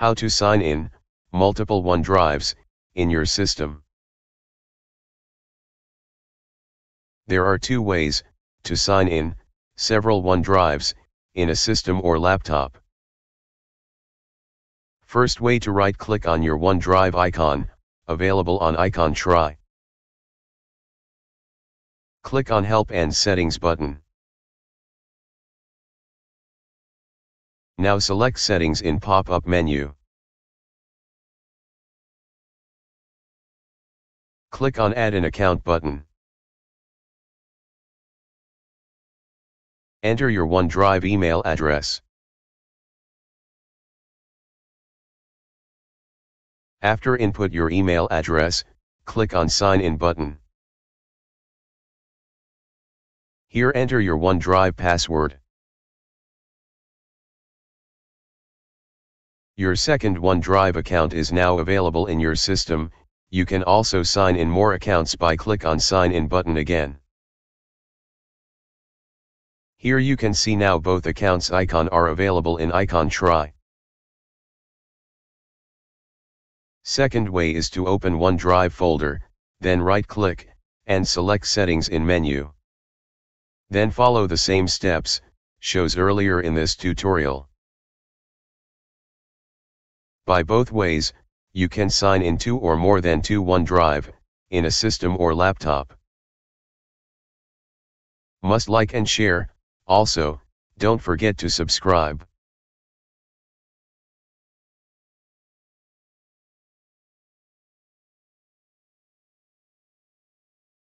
How to sign in, multiple OneDrives, in your system. There are two ways, to sign in, several OneDrives, in a system or laptop. First way to right click on your OneDrive icon, available on Icon Tray. Click on Help and Settings button. Now select Settings in pop-up menu. Click on Add an Account button. Enter your OneDrive email address. After input your email address, click on Sign In button. Here enter your OneDrive password. Your second OneDrive account is now available in your system, you can also sign in more accounts by click on Sign In button again. Here you can see now both accounts icon are available in Icon Tray. Second way is to open OneDrive folder, then right-click, and select Settings in menu. Then follow the same steps, shows earlier in this tutorial. By both ways, you can sign in two or more than two OneDrive, in a system or laptop. Must like and share, also, don't forget to subscribe.